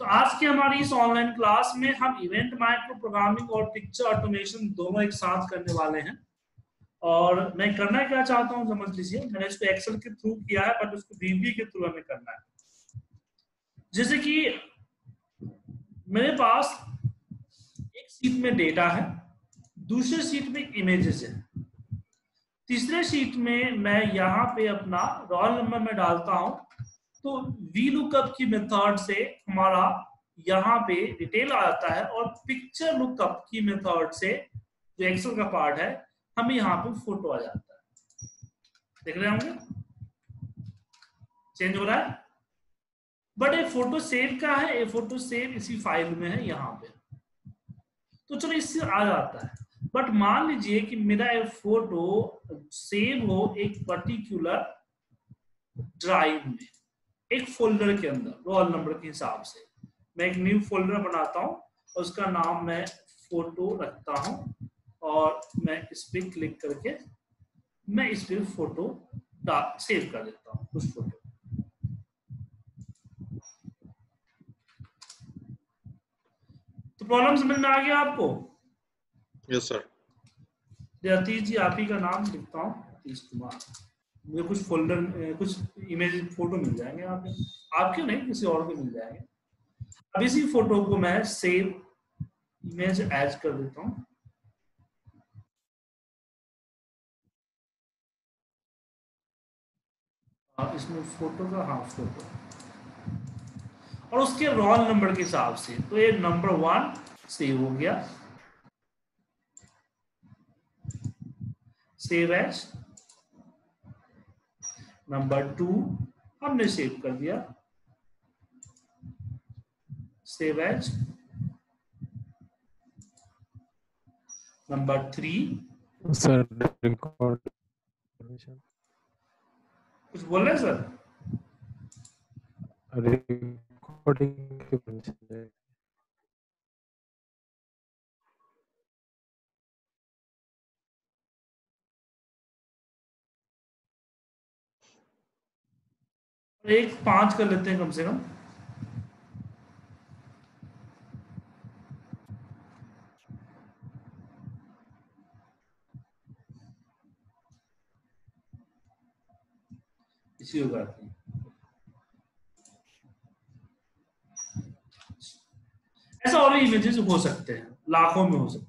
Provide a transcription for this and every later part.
तो आज की हमारी इस ऑनलाइन क्लास में हम इवेंट माइक्रो प्रोग्रामिंग और पिक्चर ऑटोमेशन दोनों एक साथ करने वाले हैं। और मैं करना क्या चाहता हूँ, समझ लीजिए। मैंने इसको एक्सेल के थ्रू किया है बट उसको वीवी के थ्रू हमें करना है। जैसे कि मेरे पास एक सीट में डेटा है, दूसरे सीट में इमेजेस है। तीसरे शीट में मैं यहाँ पे अपना रोल नंबर में डालता हूँ। तो वी लुकअप की मेथड से हमारा यहाँ पे डिटेल आ जाता है और पिक्चर लुकअप की मेथड से जो एक्सेल का पार्ट है, हमें यहाँ पे फ़ोटो आ जाता है। देख रहे होंगे? चेंज हो रहा है? बट ये फ़ोटो सेव का है? ये फ़ोटो सेव इसी फ़ाइल में है, यहाँ पे। तो चलो इससे आ जाता है। बट मान लीजिए कि मेरा ये फ़ोटो सेव हो एक पर्टिकुलर ड्राइव में। एक फोल्डर के अंदर रोल नंबर के हिसाब से। मैं एक न्यू फोल्डर बनाता हूँ और उसका नाम मैं फ़ोटो रखता हूँ और मैं इस पर क्लिक करके मैं इस पर फ़ोटो सेव कर देता हूँ उस फ़ोटो तो प्रॉब्लम समझ में आ गया आपको? यस सर जी आप ही का नाम लिखता हूँ कुमार। मुझे कुछ फोल्डर कुछ इमेज फ़ोटो मिल जाएँगे आप आपके नहीं किसी और के मिल जाएँगे? अब इसी फ़ोटो को मैं सेव इमेज एज कर देता हूँ। इसमें फ़ोटो का हाँ फ़ोटो और उसके रोल नंबर के हिसाब से तो ये नंबर वन सेव हो गया। सेव एज नंबर टू हमने सेव कर दिया। Save as number three. Sir record कुछ बोल रहे सर रिकॉर्डिंग एक पाँच कर लेते हैं कम से कम। इसी होगा। ऐसा और इमेजेस हो सकते हैं, लाखों में हो सकते हैं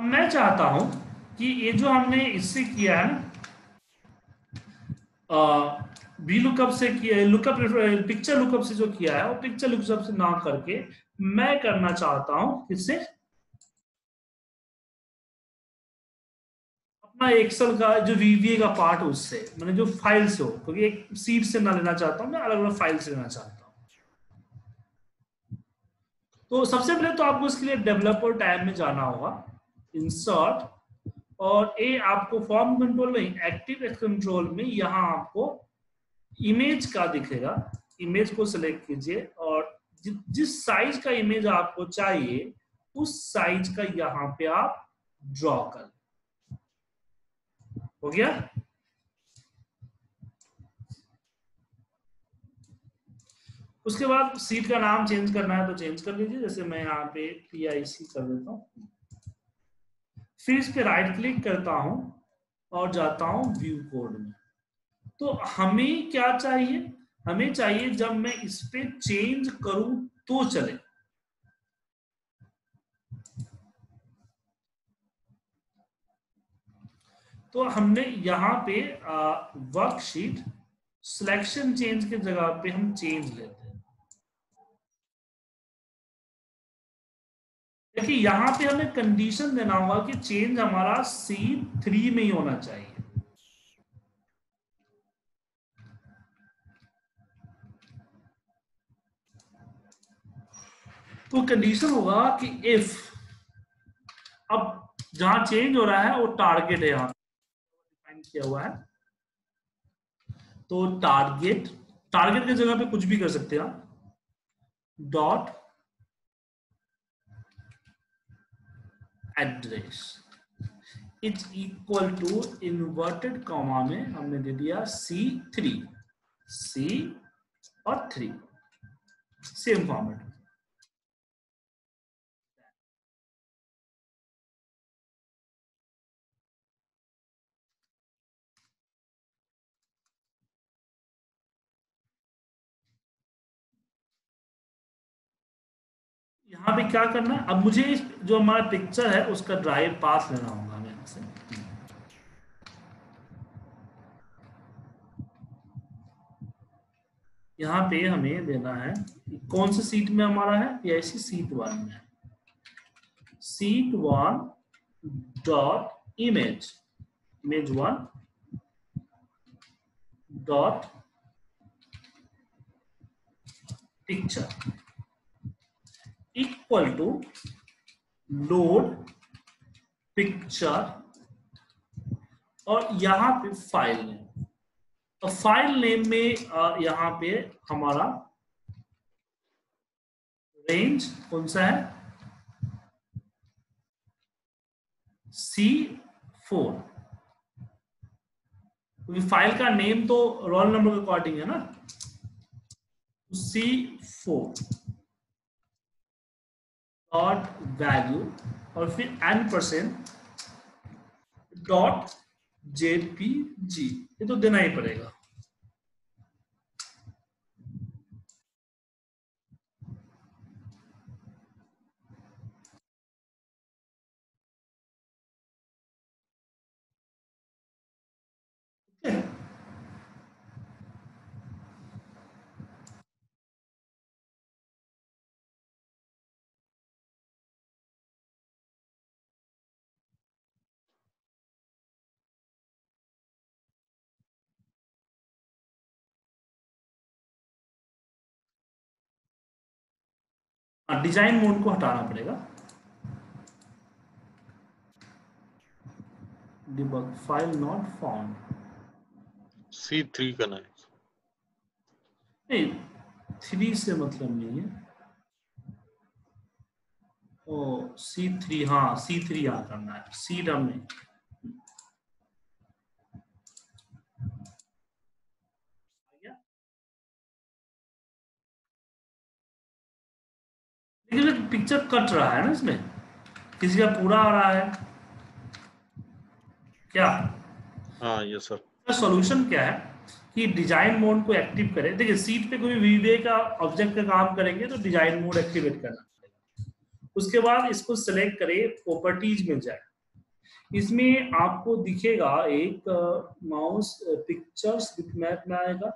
मैं चाहता हूँ कि ये जो हमने इससे किया है बी लुकअप से किया लुकअप पिक्चर लुकअप से जो किया है, वो पिक्चर लुकअप से ना करके मैं करना चाहता हूँ किससे? अपना एक्सेल का, जो वीवीए का पार्ट उससे, मैंने जो फ़ाइल से हो, क्योंकि एक सीट से ना लेना चाहता हूँ, मैं अलग अलग फ़ाइल से लेना चाहता हूँ। तो सबसे पहले तो आपको इसके लिए डेवलपर टैब में जाना होगा। इंसर्ट और ए आपको फॉर्म कंट्रोल में एक्टिव कंट्रोल में यहाँ आपको इमेज का दिखेगा। इमेज को सिलेक्ट कीजिए और जि, जिस साइज़ का इमेज आपको चाहिए उस साइज़ का यहाँ पे आप ड्रॉ कर। हो गया? उसके बाद सीट का नाम चेंज करना है तो चेंज कर लीजिए जैसे मैं यहाँ पे पी आई सी कर देता हूँ। फिर इस पे राइट क्लिक करता हूँ और जाता हूँ व्यू कोड में। तो हमें क्या चाहिए? हमें चाहिए जब मैं इस पे चेंज करूँ तो चले। तो हमने यहाँ पे वर्कशीट सिलेक्शन चेंज के जगह पे हम चेंज लेते देखिए, यहाँ पे हमें कंडीशन देना होगा कि चेंज हमारा सी थ्री में ही होना चाहिए। तो कंडीशन होगा कि इफ़ अब जहाँ चेंज हो रहा है, वो टारगेट है यहाँ। डिफाइन किया हुआ है। तो टारगेट टारगेट की जगह पे कुछ भी कर सकते हैं dot address is equal to inverted comma में हमने दे दिया सी थ्री सी और थ्री सेम फॉर्मेट यहाँ पे क्या करना है? अब मुझे जो हमारा पिक्चर है, उसका ड्राइव पास लेना होगा यहाँ पे हमें देना है, कौन सी सीट में हमारा है? पीआईसी सीट वन में sheet one dot image image one dot picture equal to load picture और यहाँ पे फ़ाइल नेम तो फ़ाइल नेम में यहाँ पे हमारा रेंज कौन सा है? सी फोर क्योंकि फ़ाइल का नेम तो रोल नंबर के अकॉर्डिंग है ना? सी फोर डॉट वैल्यू और फिर एन परसेंट डॉट जेपीजी ये तो देना ही पड़ेगा। डिज़ाइन मोड को हटाना पड़ेगा। Debug file not found C three करना है। नहीं थ्री से मतलब नहीं है। ओ सी थ्री हाँ सी थ्री यहाँ करना है। सी डम में लेकिन पिक्चर कट रहा है ना इसमें किसी का पूरा आ रहा है। क्या? हाँ यस सर। सॉल्यूशन क्या है? कि डिज़ाइन मोड को एक्टिव करें। देखिए सीट पे कोई वीवे का ऑब्जेक्ट का काम करेंगे तो डिज़ाइन मोड एक्टिवेट करना उसके बाद इसको सिलेक्ट करें प्रॉपर्टीज़ में जाए। इसमें आपको दिखेगा एक माउस पिक्चर्स मैप में आएगा।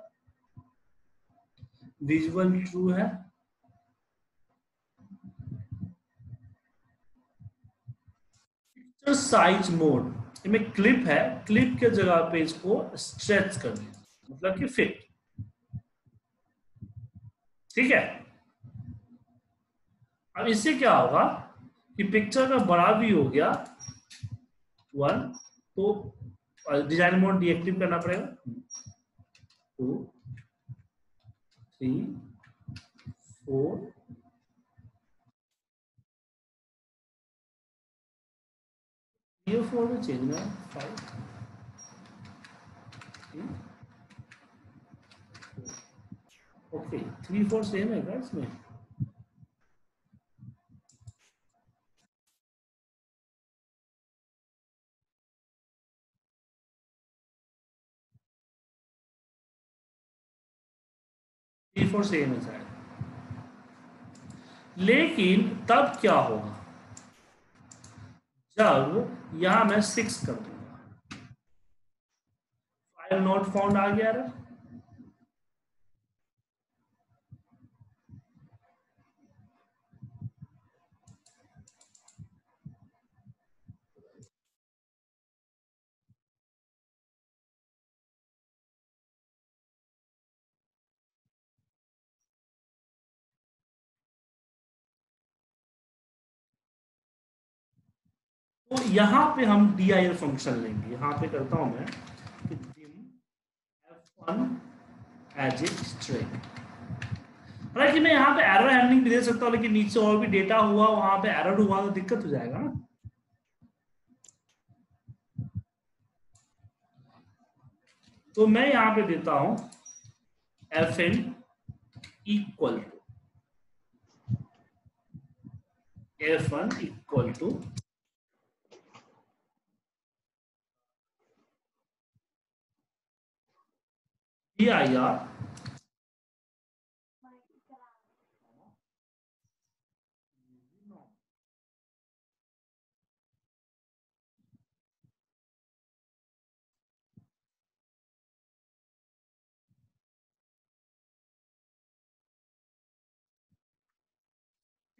विजुअल ट्रू है। साइज़ मोड इनमें क्लिप है क्लिप के जगह पे इसको स्ट्रेच कर दें मतलब कि फिट ठीक है? अब इससे क्या होगा कि पिक्चर का बड़ा भी हो गया वन तो डिज़ाइन मोड डीएक्टिव करना पड़ेगा। टू थ्री फोर ये फोर में चेंज में five okay three four same है क्या इसमें फोर सेम है लेकिन तब क्या होगा? जब यहाँ मैं सिक्स कर दूँगा। फ़ाइल नॉट फाउंड आ गया रे तो यहाँ पे हम dir फ़ंक्शन लेंगे। यहाँ पे करता हूँ मैं कि dim f1 as a string हालाँकि मैं यहाँ पे एरर हैंडलिंग भी दे सकता हूँ, लेकिन नीचे और भी डेटा हुआ, वहाँ पे एरर हुआ तो दिक्कत हो जाएगा ना। तो मैं यहाँ पे देता हूँ F N equal to F one equal to D I R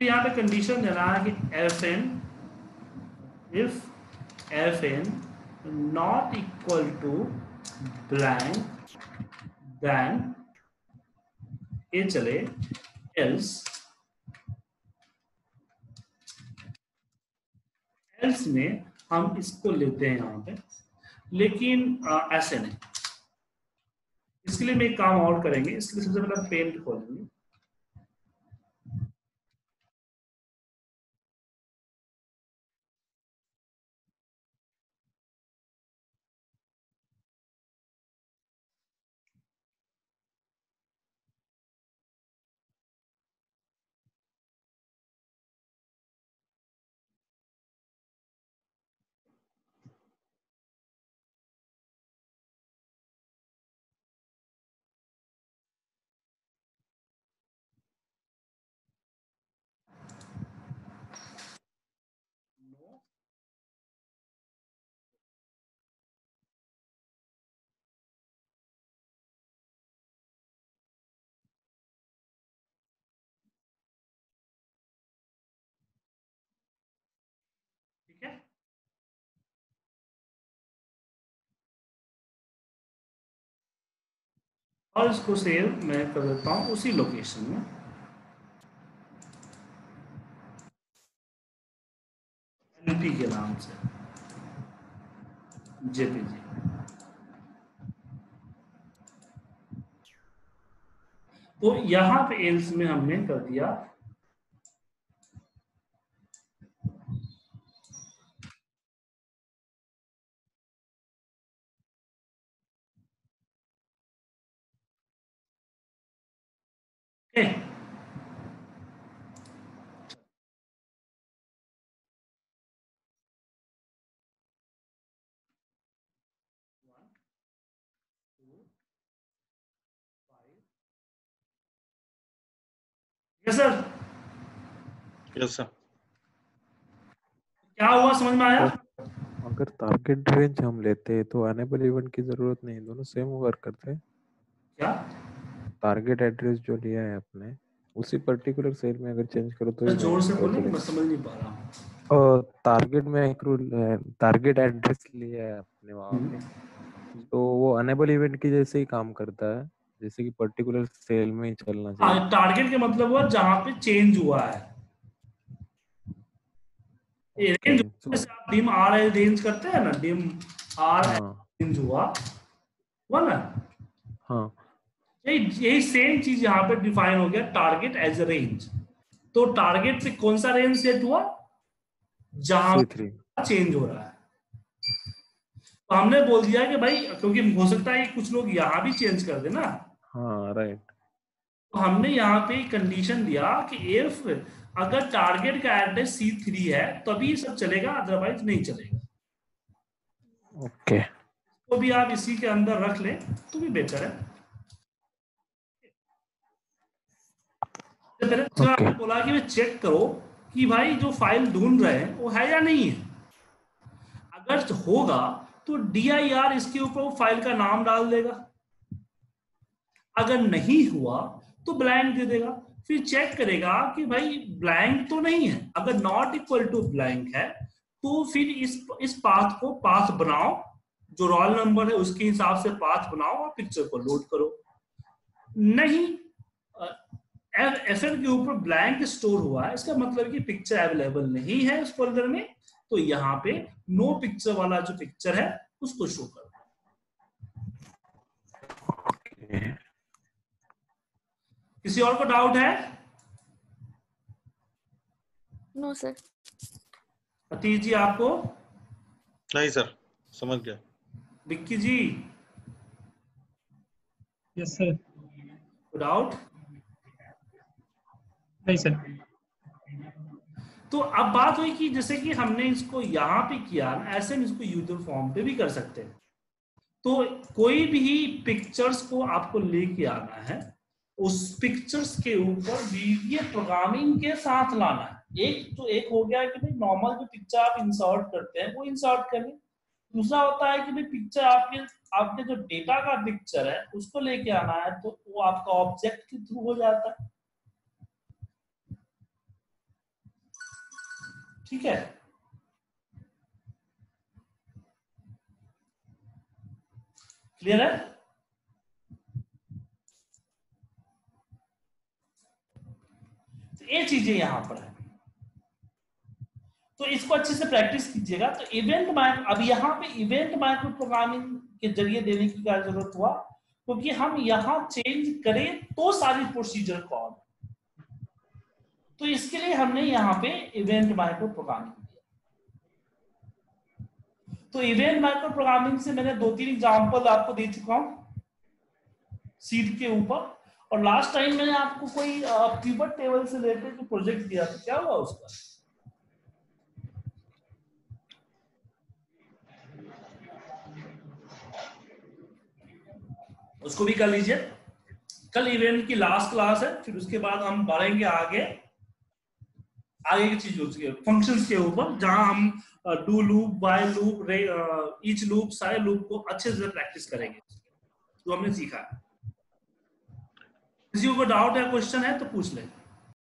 तो यहाँ पे कंडीशन देना है कि F N if F N not equal to blank ये चले else else में हम इसको लेते हैं यहाँ पे लेकिन आ, ऐसे नहीं। इसके लिए मैं एक काम और करेंगे इसके लिए सबसे पहले पेंट खोलेंगे। और इसको सेव मैं कर देता हूँ उसी लोकेशन में। एनपी के नाम से। जेपीजी तो यहाँ पे एल्स में हमने कर दिया Okay. Two, five. Yes, sir. Sir क्या हुआ समझ में आया अगर टारगेट रेंज हम लेते हैं तो अनेबल इवेंट की ज़रूरत नहीं दोनों सेम वर्क करते हैं क्या टारगेट एड्रेस जो लिया है आपने उसी पर्टिकुलर सेल में अगर चेंज करो तो ज़ोर से बोलो मैं समझ नहीं पा रहा। हूँ और टारगेट में टारगेट एड्रेस लिया है आपने वहाँ हम्म। पे। तो वो अनेबल इवेंट की जैसे ही काम करता है जैसे कि पर्टिकुलर सेल में ही चलना चाहिए। हाँ टारगेट के मतलब हुआ जहाँ पे चेंज हुआ है। ये रेंज जैसे आप डिम आर है रेंज करते हैं ना डिम आर रेंज हुआ हुआ ना? हाँ। यही सेम चीज़ यहाँ पे डिफाइन हो गया टारगेट एज ए रेंज तो टारगेट से कौन सा रेंज सेट हुआ? जहाँ चेंज हो रहा है। तो हमने बोल दिया कि भाई क्योंकि हो सकता है कि कुछ लोग यहाँ भी चेंज कर देना हाँ राइट तो हमने यहाँ पे कंडीशन दिया कि इफ़ अगर टारगेट का एड्रेस सी थ्री है तभी सब चलेगा अदरवाइज़ नहीं चलेगा। Okay okay. तो भी आप इसी के अंदर रख लें तो भी बेहतर है। तो Okay. आपने बोला कि मैं चेक करो कि भाई जो फ़ाइल ढूंढ रहे हैं वो है या नहीं है। अगर होगा तो डी आई आर इसके ऊपर वो फ़ाइल का नाम डाल देगा। अगर नहीं हुआ तो ब्लैंक दे देगा। फिर चेक करेगा कि भाई ब्लैंक तो नहीं है। अगर नॉट इक्वल टू ब्लैंक है तो फिर इस इस पाथ को पाथ बनाओ। जो रोल नंबर है उसके हिसाब से पाथ बनाओ और पिक्चर को लोड करो। नहीं एफ़ के ऊपर ब्लैंक स्टोर हुआ है इसका मतलब कि पिक्चर अवेलेबल नहीं है उस फोल्डर में तो यहाँ पे नो पिक्चर वाला जो पिक्चर है उसको शो कर दो। किसी और को डाउट है? नो सर अतीश जी आपको? नहीं सर समझ गया। Vicky ji? Yes sir doubt नहीं सर। तो अब बात हुई कि जैसे कि हमने इसको यहाँ पे किया ऐसे हम इसको यूज़र फॉर्म पे भी कर सकते हैं। तो कोई भी पिक्चर्स को आपको लेके आना है, उस पिक्चर्स के ऊपर वीडियो प्रोग्रामिंग के साथ लाना है। एक तो एक हो गया कि भाई नॉर्मल जो पिक्चर आप इंसर्ट करते हैं, वो इंसर्ट करें दूसरा होता है कि भाई पिक्चर आपके आपके जो डेटा का पिक्चर है, उसको लेके आना है तो वो आपका ऑब्जेक्ट के थ्रू हो जाता है। ठीक है। क्लियर है? तो ये चीज़ें यहाँ पर है। तो इसको अच्छे से प्रैक्टिस कीजिएगा। तो इवेंट माइक्रो अब यहाँ पे इवेंट माइक्रो प्रोग्रामिंग के ज़रिए देने की क्या ज़रूरत हुआ? क्योंकि हम यहाँ चेंज करें तो सारी प्रोसीजर कॉल तो इसके लिए हमने यहाँ पे इवेंट माइक्रो प्रोग्रामिंग दिया तो इवेंट माइक्रो प्रोग्रामिंग से मैंने दो तीन एग्जांपल आपको दे चुका हूँ सीट के ऊपर। और लास्ट टाइम मैंने आपको कोई पिवट टेबल से रिलेटेड जो प्रोजेक्ट दिया था क्या हुआ उसका? उसको भी कर लीजिए। कल इवेंट की लास्ट क्लास है, फिर उसके बाद हम बढ़ेंगे आगे। आगे की चीज़ उसके फ़ंक्शंस के ऊपर, जहाँ हम do loop by loop each loop सारे लूप को अच्छे से प्रैक्टिस करेंगे। जो हमने सीखा है। किसी को डाउट है क्वेश्चन है तो पूछ लें।